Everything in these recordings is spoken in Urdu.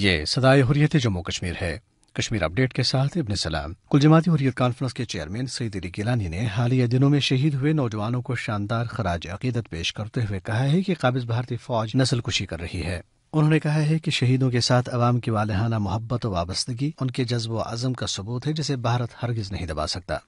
یہ صدائے حریت جموں کشمیر ہے۔ کشمیر اپ ڈیٹ کے ساتھ ابن سلام۔ کل جماعتی حریت کانفرنس کے چیئرمین سعید علی گیلانی نے حالیہ دنوں میں شہید ہوئے نوجوانوں کو شاندار خراج عقیدت پیش کرتے ہوئے کہا ہے کہ قابض بھارتی فوج نسل کشی کر رہی ہے۔ انہوں نے کہا ہے کہ شہیدوں کے ساتھ عوام کی والہانہ محبت و وابستگی، ان کے جذب و عزم کا ثبوت ہے جسے بھارت ہرگز نہیں دبا سکتا۔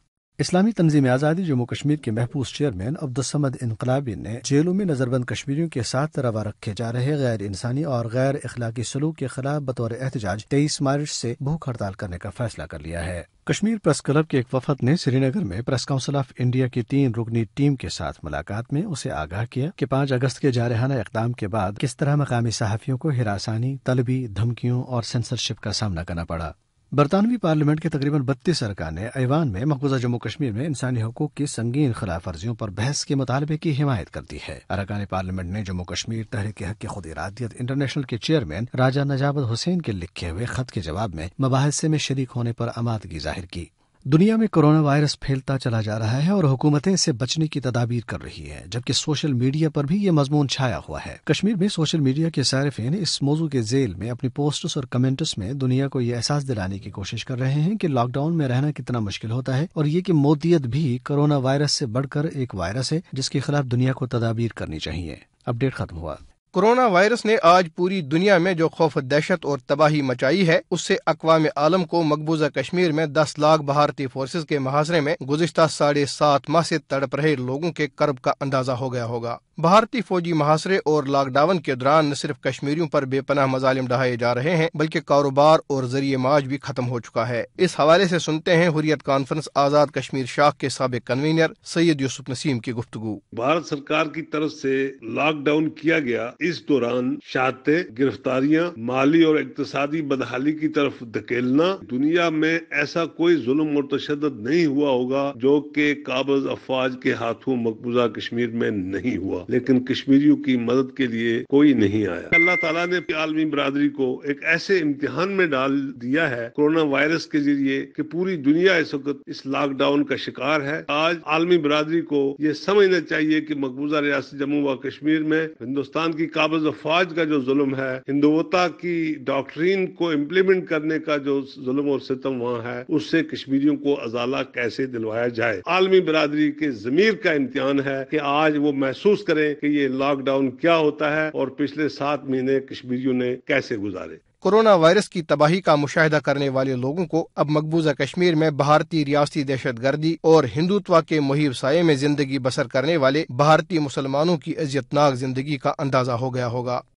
اسلامی تنظیم آزادی جموں کشمیر کے محفوظ چیئرمین عبدالسمد انقلابی نے جیلوں میں نظر بند کشمیریوں کے ساتھ روا رکھے جا رہے غیر انسانی اور غیر اخلاقی سلوک کے خلاف بطور احتجاج تیئیس مارچ سے بھوک ہڑتال کرنے کا فیصلہ کر لیا ہے۔ کشمیر پریس کلب کے ایک وفد نے سری نگر میں پریس کاؤنسل آف انڈیا کی تین رکنی ٹیم کے ساتھ ملاقات میں اسے آگاہ کیا کہ پانچ اگست کے جارحانہ اقدام کے بعد کس طرح مقامی صحافیوں کو ہراسانی، طلبی، دھمکیوں اور سینسرشپ کا سامنا کرنا پڑا۔ برطانوی پارلیمنٹ کے تقریباً بتیس ارکان نے ایوان میں مقبوضہ جموں کشمیر میں انسانی حقوق کی سنگین خلاف ورزیوں پر بحث کے مطالبے کی حمایت کر دی ہے۔ ارکان پارلیمنٹ نے جموں کشمیر تحریک حق خود ارادیت انٹرنیشنل کے چیئرمین راجہ نجابت حسین کے لکھے ہوئے خط کے جواب میں مباحثے میں شریک ہونے پر آمادگی ظاہر کی۔ دنیا میں کرونا وائرس پھیلتا چلا جا رہا ہے اور حکومتیں اسے بچنے کی تدابیر کر رہی ہے جبکہ سوشل میڈیا پر بھی یہ مضمون چھایا ہوا ہے۔ کشمیر میں سوشل میڈیا کے صارفین اس موضوع کے ذیل میں اپنی پوسٹس اور کمنٹس میں دنیا کو یہ احساس دلانے کی کوشش کر رہے ہیں کہ لاک ڈاؤن میں رہنا کتنا مشکل ہوتا ہے اور یہ کہ موتیت بھی کرونا وائرس سے بڑھ کر ایک وائرس ہے، جس کے خلاف دنیا کو تدابیر کرنی چاہیے۔ اپڈیٹ ختم ہوا۔ کورونا وائرس نے آج پوری دنیا میں جو خوف، دہشت اور تباہی مچائی ہے، اس سے اقوام عالم کو مقبوضہ کشمیر میں دس لاکھ بھارتی فورسز کے محاصرے میں گزشتہ ساڑھے سات ماہ سے تڑپ رہے لوگوں کے کرب کا اندازہ ہو گیا ہوگا۔ بھارتی فوجی محاصرے اور لاک ڈاؤن کے دوران نہ صرف کشمیریوں پر بے پناہ مظالم ڈھائے جا رہے ہیں، بلکہ کاروبار اور ذریعے معاش بھی ختم ہو چکا ہے۔ اس حوالے سے سنتے ہیں حریت کانفرنس آزاد کشمیر شاخ کے سابق کنوینر سید یوسف نسیم کی گفتگو۔ بھارت سرکار کی طرف سے لاک ڈاؤن کیا گیا اس دوران شاتے گرفتاریاں، مالی اور اقتصادی بدحالی کی طرف دھکیلنا دنیا میں ایسا کوئی ظلم اور تشدد نہیں ہوا ہوگا جو کہ قابض افواج کے ہاتھوں مقبوضہ کشمیر میں نہیں ہوا، لیکن کشمیریوں کی مدد کے لیے کوئی نہیں آیا۔ اللہ تعالیٰ نے عالمی برادری کو ایک ایسے امتحان میں ڈال دیا ہے کورونا وائرس کے ذریعے کہ پوری دنیا اس وقت اس لاک ڈاؤن کا شکار ہے۔ آج عالمی برادری کو یہ سمجھنا چاہیے کہ مقبوضہ ریاست جموں و کشمیر میں ہندوستان کی قابض افواج کا جو ظلم ہے، ہندوتا کی ڈاکٹرین کو امپلیمنٹ کرنے کا جو ظلم اور ستم وہاں ہے، اس سے کشمیریوں کو ازالہ کیسے دلوایا جائے؟ عالمی برادری کے ضمیر کا امتحان ہے کہ آج وہ محسوس کریں کہ یہ لاک ڈاؤن کیا ہوتا ہے اور پچھلے سات مہینے کشمیریوں نے کیسے گزارے؟ کورونا وائرس کی تباہی کا مشاہدہ کرنے والے لوگوں کو اب مقبوضہ کشمیر میں بھارتی ریاستی دہشت گردی اور ہندوتوا کے محیب سائے میں زندگی بسر کرنے والے بھارتی مسلمانوں کی عزت ناک زندگی کا اندازہ ہو گیا ہوگا۔